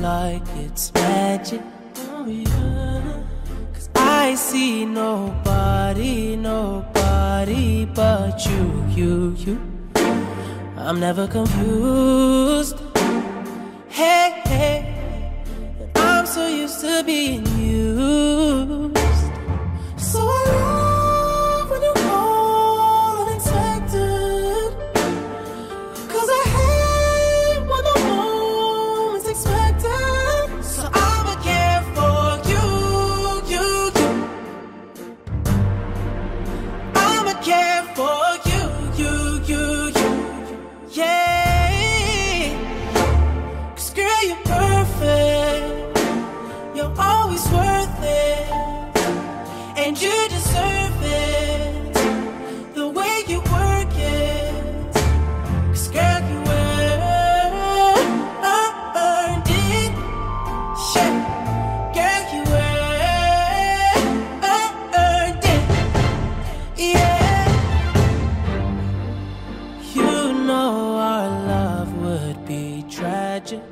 like it's magic. Oh, yeah. Cause I see nobody, nobody but you, you, you. I'm never confused. Hey, hey, I'm so used to being used. perfect. You're always worth it, and you deserve it. The way you work it, girl, you earned it. Girl, you earned it. Yeah, you know our love would be tragic